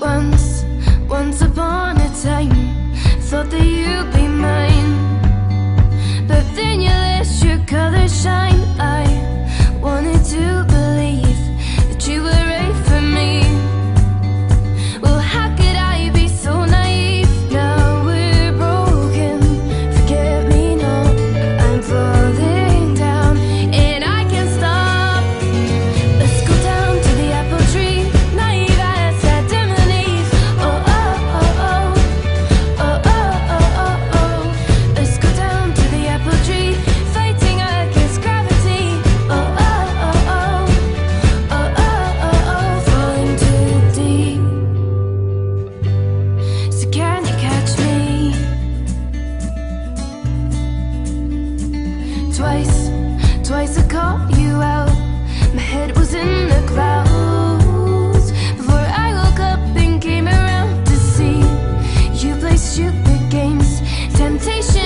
Once, once upon a time, thought that you'd be. temptation.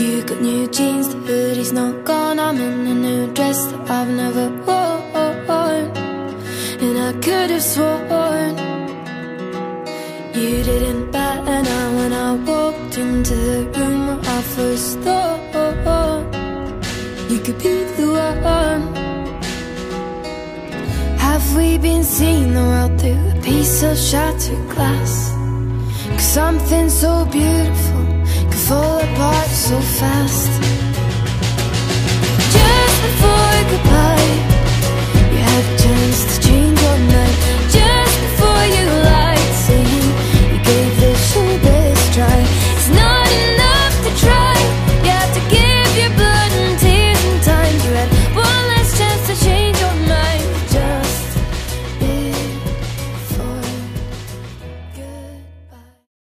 You got new jeans, the hoodie's not gone. I'm in a new dress that I've never worn. And I could have sworn You didn't bat an eye when I walked into the room where I first thought You could be the one Have we been seeing the world through a piece of shattered glass? Cause something so beautiful so fast